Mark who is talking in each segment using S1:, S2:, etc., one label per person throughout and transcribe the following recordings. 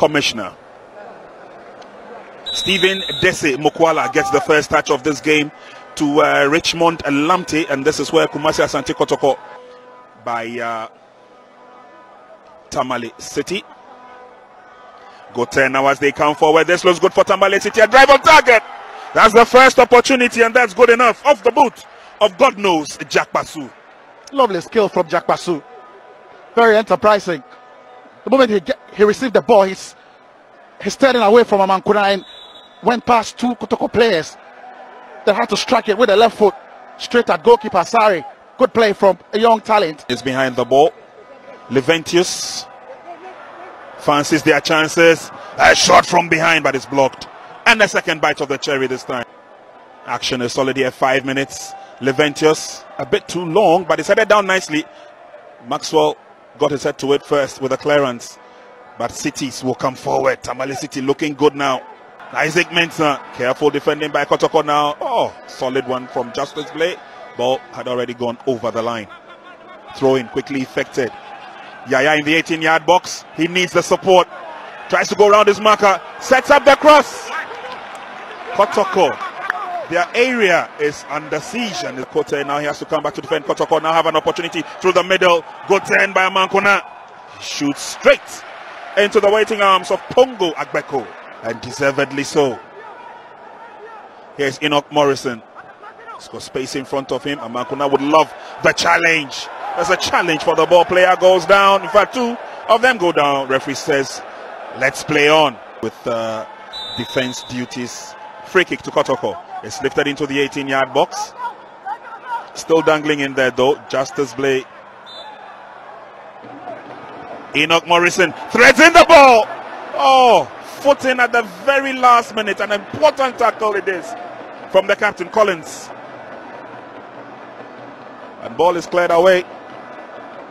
S1: commissioner. Stephen Dese Mukwala gets the first touch of this game to uh, Richmond Lamptey, and this is where Kumasi Asante Kotoko by uh, Tamale City. Go 10 now as they come forward. This looks good for Tamale City. A drive on target. That's the first opportunity, and that's good enough. Off the boot of God knows Jack Basu.
S2: Lovely skill from Jack Basu. Very enterprising. The moment he, get, he received the ball, he's, he's turning away from Amankuna and went past two Kotoko players. They had to strike it with the left foot straight at goalkeeper Sari. Good play from a young talent.
S1: Is behind the ball. Leventius fancies their chances. A shot from behind, but it's blocked. And the second bite of the cherry this time. Action is solid here, five minutes. Leventius, a bit too long, but he's headed down nicely. Maxwell got his head to it first with a clearance. But Cities will come forward. Tamale City looking good now. Isaac Mensah, careful defending by Kotoko now. Oh, solid one from Justice Blay. Ball had already gone over the line. Throw in quickly effected. Yaya in the 18 yard box. He needs the support. Tries to go around his marker. Sets up the cross. Kotoko. Their area is under siege and Kote now he has to come back to defend. Kotoko now have an opportunity through the middle. Good turn by Amankuna. Shoots straight into the waiting arms of Pongo Agbeko and deservedly so. Here's Enoch Morrison. He's got space in front of him. Amakuna would love the challenge. There's a challenge for the ball player goes down. In fact, two of them go down. Referee says, let's play on with uh, defense duties. Free kick to Kotoko. It's lifted into the 18-yard box. Still dangling in there though. Justice Blay. Enoch Morrison threads in the ball. Oh, footing at the very last minute. An important tackle it is from the captain Collins. And ball is cleared away.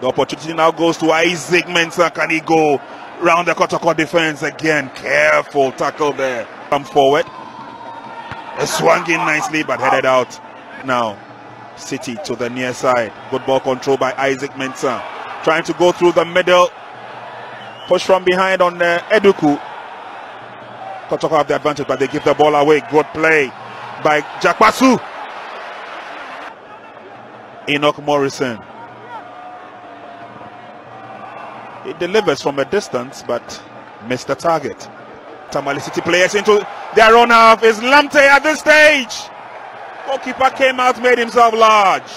S1: The opportunity now goes to Isaac Mensah. Can he go round the Kotoko defense again? Careful tackle there. Come forward. A swung in nicely but headed out. Now, City to the near side. Good ball control by Isaac Mensah. Trying to go through the middle. Push from behind on uh, Eduku. Kotoko have the advantage, but they give the ball away. Good play by Jack Basu. Enoch Morrison. He delivers from a distance, but missed the target. Tamale City players into their own half. Is Lamptey at this stage? Goalkeeper came out, made himself large.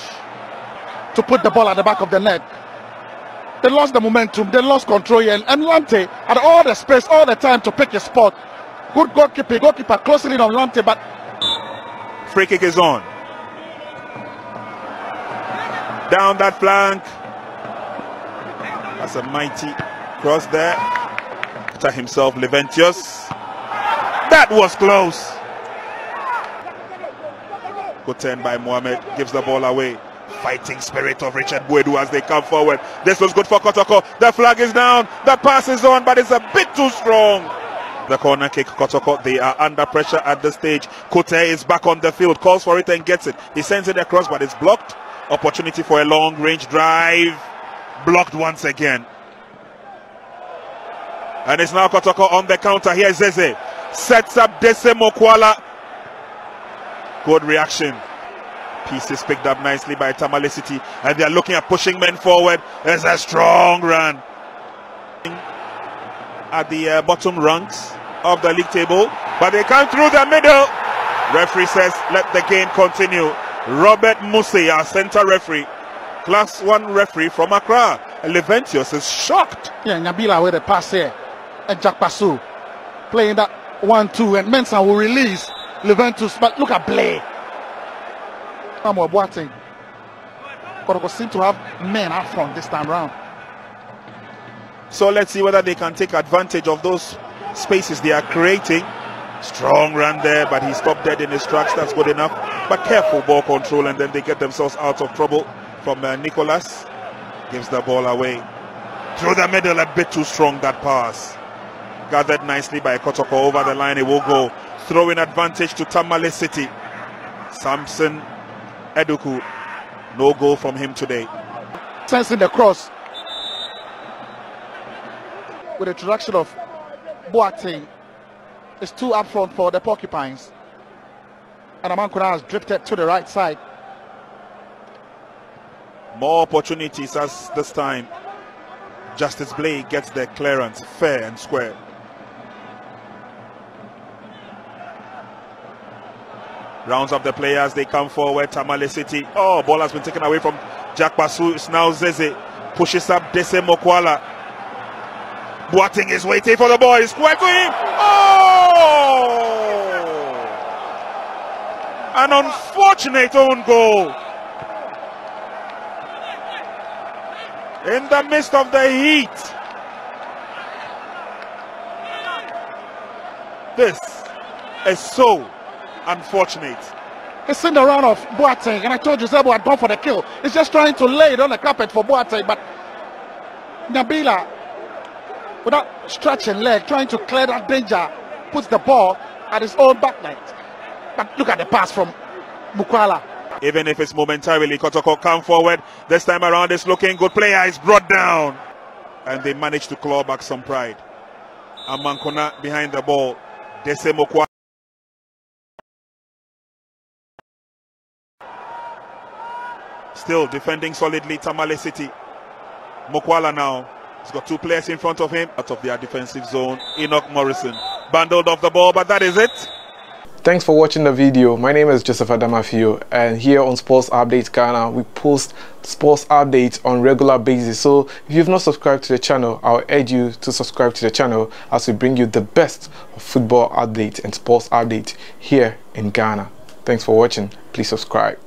S2: To put the ball at the back of the net. They lost the momentum, they lost control, and, and Lamptey had all the space, all the time to pick a spot. Good goalkeeper, goalkeeper closely on Lamptey, but
S1: free kick is on. Down that flank. That's a mighty cross there. To himself, Leventius. That was close. Good turn by Mohamed. Gives the ball away. Fighting spirit of Richard Buedu as they come forward. This was good for Kotoko. The flag is down. The pass is on, but it's a bit too strong. The corner kick, Kotoko, they are under pressure at this stage. Kote is back on the field, calls for it and gets it. He sends it across, but it's blocked. Opportunity for a long range drive. Blocked once again. And it's now Kotoko on the counter. Here Zeze. Sets up Dese Mukwala. Good reaction. Pieces picked up nicely by Tamale City. And they are looking at pushing men forward. There's a strong run. At the uh, bottom ranks of the league table. But they come through the middle. Referee says, let the game continue. Robert Musi, our center referee. Class 1 referee from Accra. Leventius is shocked.
S2: Yeah, Nabila with a pass here. And Jack Basu playing that 1-2 and Mensah will release Leventus. But look at Blay. Samuel Boateng. Kotoko seem to have men up front this time round.
S1: So let's see whether they can take advantage of those spaces they are creating. Strong run there, but he stopped dead in his tracks. That's good enough. But careful ball control, and then they get themselves out of trouble from uh, Nicholas. Gives the ball away. Through the middle, a bit too strong that pass. Gathered nicely by Kotoko over the line. It will go. Throwing advantage to Tamale City. Samson Eduku. No goal from him today.
S2: Sensing the cross. With the introduction of Boateng is too up front for the Porcupines. And Amankuna has drifted to the right side.
S1: More opportunities as this time. Justice Blay gets the clearance fair and square. Rounds up the players, they come forward. Tamale City. Oh, ball has been taken away from Jack Basu. It's now Zeze. Pushes up Dese Mukwala. Boateng is waiting for the ball. It's square him. Oh! An unfortunate own goal. In the midst of the heat. This is so unfortunate.
S2: It's in the run of Boateng, and I told you Zebo had gone for the kill. He's just trying to lay it on the carpet for Boateng, but Nabila, without stretching leg, trying to clear that danger, puts the ball at his own back net. But look at the pass from Mukwala.
S1: Even if it's momentarily, Kotoko come forward. This time around, it's looking good. Player is brought down. And they manage to claw back some pride. Amankona behind the ball. Dese Mukwala. Still defending solidly Tamale City. Mukwala now. He's got two players in front of him out of their defensive zone. Enoch Morrison bundled off the ball, but that is it.
S3: Thanks for watching the video. My name is Joseph Adamafio and here on Sports Update Ghana we post sports updates on regular basis. So if you've not subscribed to the channel, I'll urge you to subscribe to the channel as we bring you the best of football updates and sports updates here in Ghana. Thanks for watching. Please subscribe.